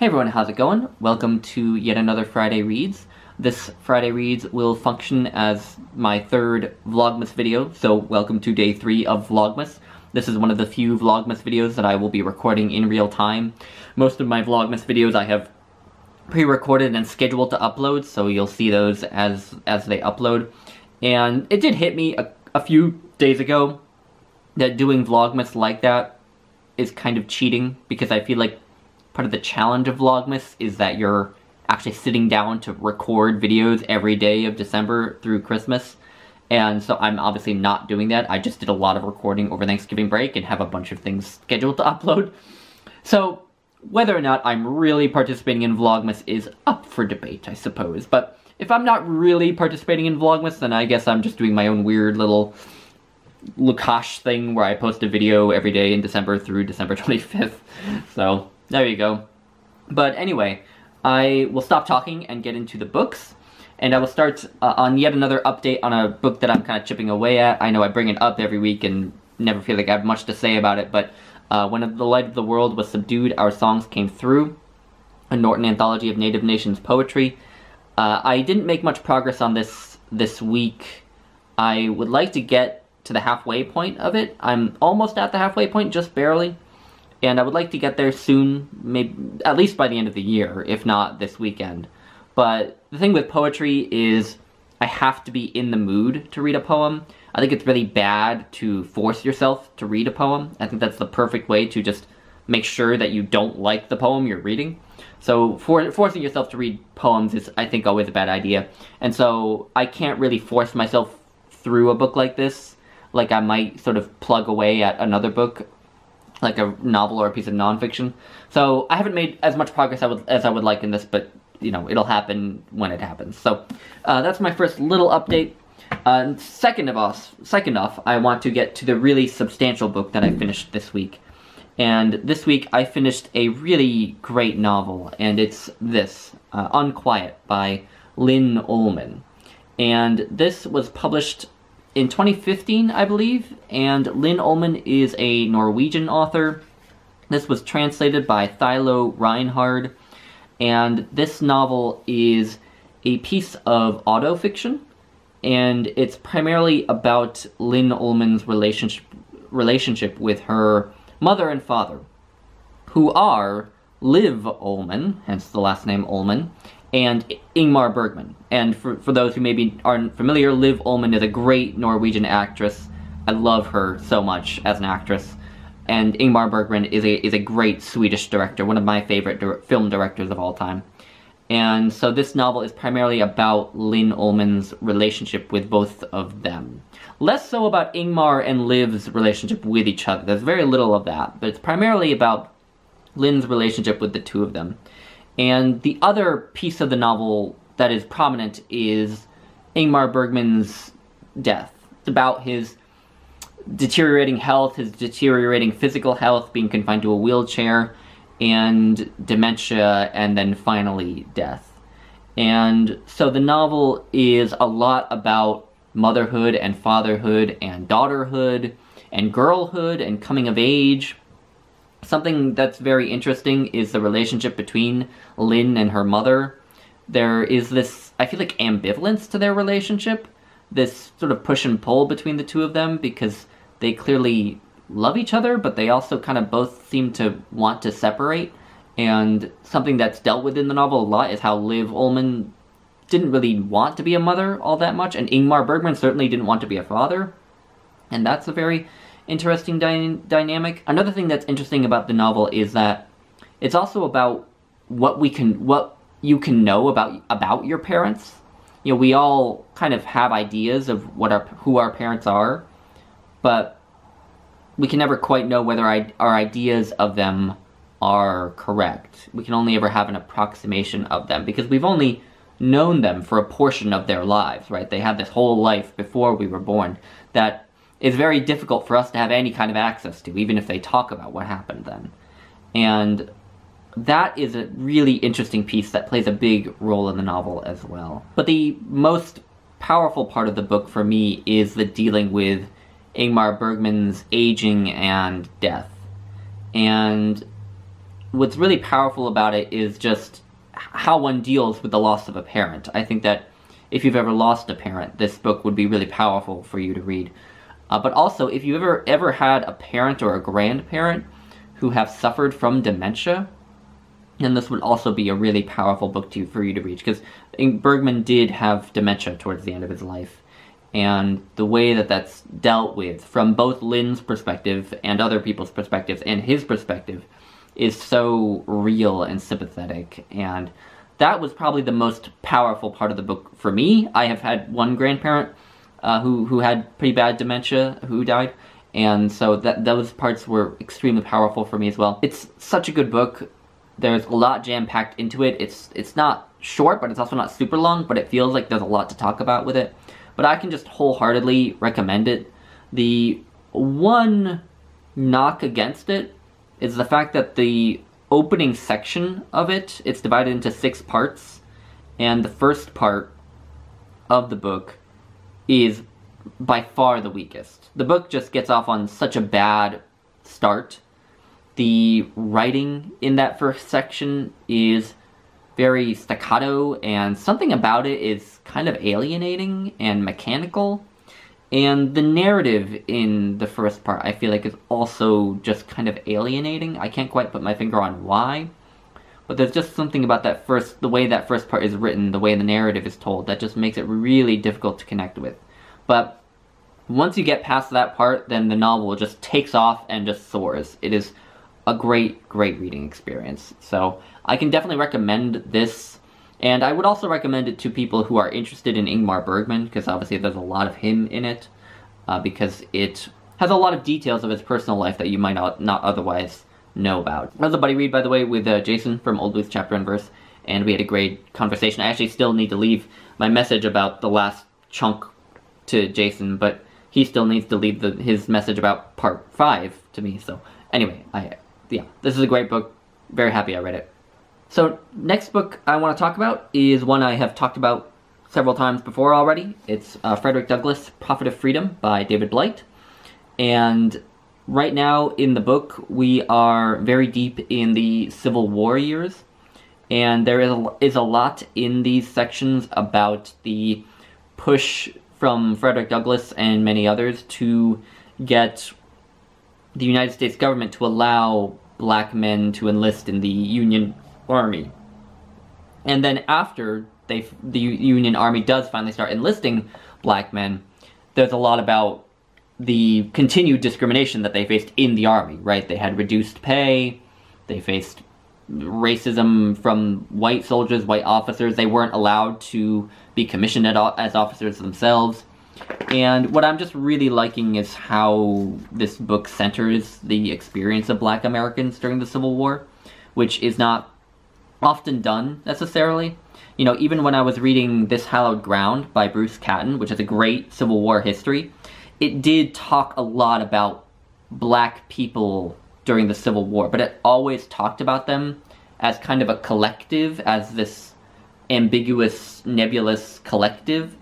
Hey everyone, how's it going? Welcome to yet another Friday Reads. This Friday Reads will function as my third Vlogmas video, so welcome to day three of Vlogmas. This is one of the few Vlogmas videos that I will be recording in real time. Most of my Vlogmas videos I have pre-recorded and scheduled to upload, so you'll see those as, as they upload. And it did hit me a, a few days ago that doing Vlogmas like that is kind of cheating, because I feel like part of the challenge of Vlogmas is that you're actually sitting down to record videos every day of December through Christmas. And so I'm obviously not doing that. I just did a lot of recording over Thanksgiving break and have a bunch of things scheduled to upload. So whether or not I'm really participating in Vlogmas is up for debate, I suppose. But if I'm not really participating in Vlogmas, then I guess I'm just doing my own weird little Lukash thing where I post a video every day in December through December 25th. So there you go. But anyway, I will stop talking and get into the books. And I will start uh, on yet another update on a book that I'm kind of chipping away at. I know I bring it up every week and never feel like I have much to say about it, but uh, when the light of the world was subdued, our songs came through. A Norton anthology of Native Nations poetry. Uh, I didn't make much progress on this this week. I would like to get to the halfway point of it. I'm almost at the halfway point, just barely and I would like to get there soon, maybe at least by the end of the year, if not this weekend. But the thing with poetry is I have to be in the mood to read a poem. I think it's really bad to force yourself to read a poem. I think that's the perfect way to just make sure that you don't like the poem you're reading. So for, forcing yourself to read poems is, I think, always a bad idea. And so I can't really force myself through a book like this, like I might sort of plug away at another book like a novel or a piece of nonfiction. So I haven't made as much progress as I would like in this, but you know, it'll happen when it happens. So uh, that's my first little update. Uh, second of all, second off, I want to get to the really substantial book that I finished this week. And this week I finished a really great novel, and it's this, uh, Unquiet by Linn Ullmann. And this was published in 2015, I believe, and Linn Ullmann is a Norwegian author. This was translated by Thilo Reinhard, and this novel is a piece of autofiction, and it's primarily about Linn Ullmann's relationship relationship with her mother and father, who are Liv Ullmann, hence the last name Ullmann, and Ingmar Bergman. And for, for those who maybe aren't familiar, Liv Ullmann is a great Norwegian actress. I love her so much as an actress. And Ingmar Bergman is a, is a great Swedish director, one of my favorite di film directors of all time. And so this novel is primarily about Linn Ullmann's relationship with both of them. Less so about Ingmar and Liv's relationship with each other. There's very little of that, but it's primarily about Linn's relationship with the two of them. And the other piece of the novel that is prominent is Ingmar Bergman's death. It's about his deteriorating health, his deteriorating physical health, being confined to a wheelchair, and dementia, and then finally death. And so the novel is a lot about motherhood and fatherhood and daughterhood and girlhood and coming of age Something that's very interesting is the relationship between Linn and her mother. There is this, I feel like, ambivalence to their relationship. This sort of push and pull between the two of them because they clearly love each other, but they also kind of both seem to want to separate. And something that's dealt with in the novel a lot is how Liv Ullmann didn't really want to be a mother all that much, and Ingmar Bergman certainly didn't want to be a father. And that's a very interesting dy dynamic. Another thing that's interesting about the novel is that it's also about what we can, what you can know about about your parents. You know, we all kind of have ideas of what our who our parents are, but we can never quite know whether I, our ideas of them are correct. We can only ever have an approximation of them because we've only known them for a portion of their lives, right? They had this whole life before we were born that is very difficult for us to have any kind of access to, even if they talk about what happened then. And that is a really interesting piece that plays a big role in the novel as well. But the most powerful part of the book for me is the dealing with Ingmar Bergman's aging and death. And what's really powerful about it is just how one deals with the loss of a parent. I think that if you've ever lost a parent, this book would be really powerful for you to read. Uh, but also, if you ever ever had a parent or a grandparent who have suffered from dementia, then this would also be a really powerful book to, for you to read because Bergman did have dementia towards the end of his life, and the way that that's dealt with from both Linn's perspective and other people's perspectives and his perspective is so real and sympathetic and that was probably the most powerful part of the book for me. I have had one grandparent uh, who who had pretty bad dementia who died, and so that those parts were extremely powerful for me as well. It's such a good book. There's a lot jam packed into it. It's it's not short, but it's also not super long. But it feels like there's a lot to talk about with it. But I can just wholeheartedly recommend it. The one knock against it is the fact that the opening section of it, it's divided into six parts, and the first part of the book is by far the weakest. The book just gets off on such a bad start. The writing in that first section is very staccato, and something about it is kind of alienating and mechanical. And the narrative in the first part, I feel like, is also just kind of alienating. I can't quite put my finger on why. But there's just something about that first, the way that first part is written, the way the narrative is told, that just makes it really difficult to connect with. But once you get past that part, then the novel just takes off and just soars. It is a great, great reading experience. So I can definitely recommend this. And I would also recommend it to people who are interested in Ingmar Bergman, because obviously there's a lot of him in it, uh, because it has a lot of details of his personal life that you might not, not otherwise know about. That was a buddy read, by the way, with uh, Jason from Old Blues Chapter and Verse, and we had a great conversation. I actually still need to leave my message about the last chunk to Jason, but he still needs to leave the, his message about part 5 to me, so anyway, I yeah, this is a great book. Very happy I read it. So next book I want to talk about is one I have talked about several times before already. It's uh, Frederick Douglass, Prophet of Freedom by David Blight. And right now in the book we are very deep in the Civil War years. And there is a, is a lot in these sections about the push from Frederick Douglass and many others to get the United States government to allow black men to enlist in the Union Army. And then after they, the Union Army does finally start enlisting black men, there's a lot about the continued discrimination that they faced in the Army, right? They had reduced pay, they faced racism from white soldiers, white officers. They weren't allowed to be commissioned as officers themselves. And what I'm just really liking is how this book centers the experience of black Americans during the Civil War, which is not often done necessarily. You know, even when I was reading This Hallowed Ground by Bruce Catton, which is a great Civil War history, it did talk a lot about black people during the Civil War, but it always talked about them as kind of a collective, as this ambiguous, nebulous collective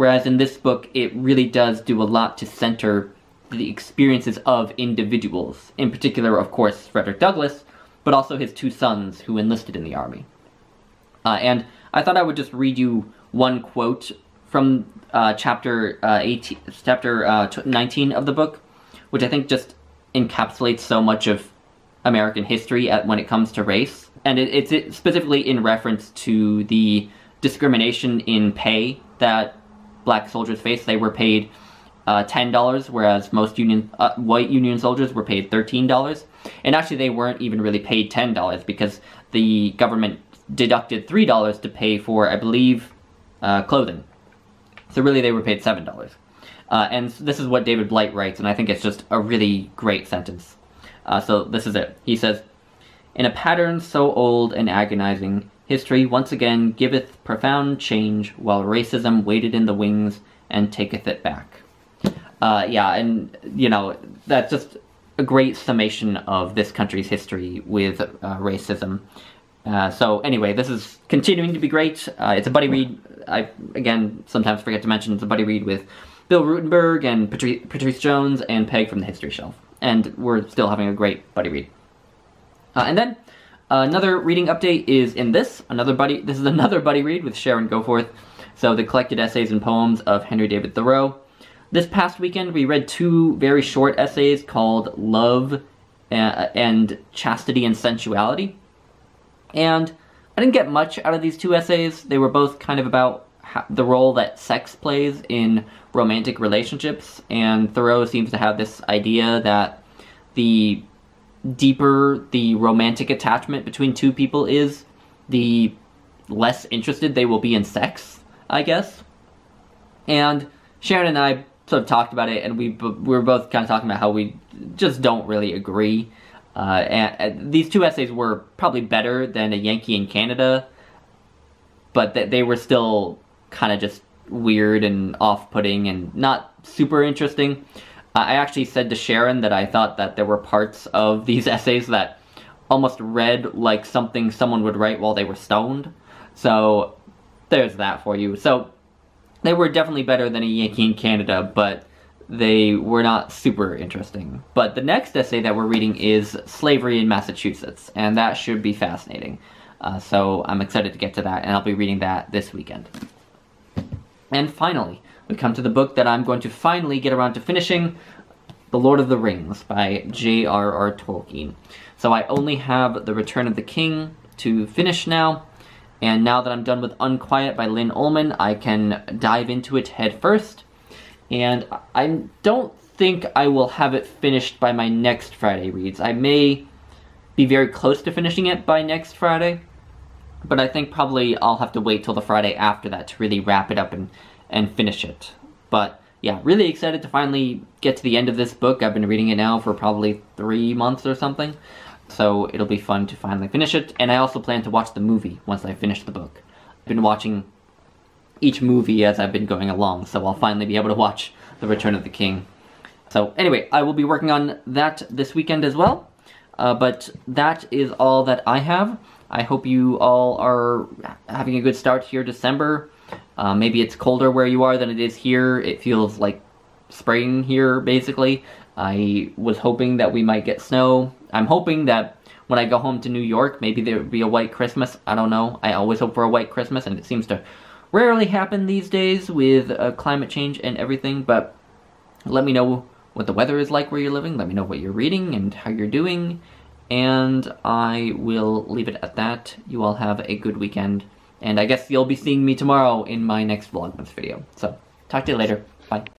Whereas in this book, it really does do a lot to center the experiences of individuals. In particular, of course, Frederick Douglass, but also his two sons who enlisted in the army. Uh, and I thought I would just read you one quote from uh, chapter uh, 18, chapter uh, 19 of the book, which I think just encapsulates so much of American history at, when it comes to race. And it, it's specifically in reference to the discrimination in pay that black soldiers faced. They were paid uh, $10, whereas most Union uh, white Union soldiers were paid $13. And actually, they weren't even really paid $10 because the government deducted $3 to pay for, I believe, uh, clothing. So really, they were paid $7. Uh, and this is what David Blight writes, and I think it's just a really great sentence. Uh, so this is it. He says, In a pattern so old and agonizing, History once again giveth profound change, while racism waited in the wings and taketh it back. Uh, yeah, and, you know, that's just a great summation of this country's history with uh, racism. Uh, so anyway, this is continuing to be great. Uh, it's a buddy read. I, again, sometimes forget to mention it's a buddy read with Bill Rutenberg and Patri Patrice Jones and Peg from the History Shelf. And we're still having a great buddy read. Uh, and then Another reading update is in this. Another buddy. This is another buddy read with Sharon Goforth. So the collected essays and poems of Henry David Thoreau. This past weekend, we read two very short essays called Love and Chastity and Sensuality. And I didn't get much out of these two essays. They were both kind of about the role that sex plays in romantic relationships, and Thoreau seems to have this idea that the deeper the romantic attachment between two people is, the less interested they will be in sex, I guess. And Sharon and I sort of talked about it, and we we were both kind of talking about how we just don't really agree. Uh, and, and, these two essays were probably better than a Yankee in Canada, but th- they were still kind of just weird and off-putting and not super interesting. Uh, I actually said to Sharon that I thought that there were parts of these essays that almost read like something someone would write while they were stoned. So there's that for you. So they were definitely better than a Yankee in Canada, but they were not super interesting. But the next essay that we're reading is Slavery in Massachusetts, and that should be fascinating. Uh, so I'm excited to get to that, and I'll be reading that this weekend. And finally, we come to the book that I'm going to finally get around to finishing, The Lord of the Rings by J.R.R. Tolkien. So I only have The Return of the King to finish now, and now that I'm done with Unquiet by Linn Ullmann, I can dive into it head first. And I don't think I will have it finished by my next Friday reads. I may be very close to finishing it by next Friday, but I think probably I'll have to wait till the Friday after that to really wrap it up and, and finish it. But yeah, really excited to finally get to the end of this book. I've been reading it now for probably three months or something so it'll be fun to finally finish it. And I also plan to watch the movie once I finish the book. I've been watching each movie as I've been going along, so I'll finally be able to watch The Return of the King. So anyway, I will be working on that this weekend as well. Uh, but that is all that I have. I hope you all are having a good start your December. Uh, maybe it's colder where you are than it is here. It feels like spring here, basically. I was hoping that we might get snow. I'm hoping that when I go home to New York, maybe there would be a white Christmas. I don't know. I always hope for a white Christmas, and it seems to rarely happen these days with uh, climate change and everything. But let me know what the weather is like where you're living. Let me know what you're reading and how you're doing. And I will leave it at that. You all have a good weekend. And I guess you'll be seeing me tomorrow in my next Vlogmas video. So, talk to you later. Bye.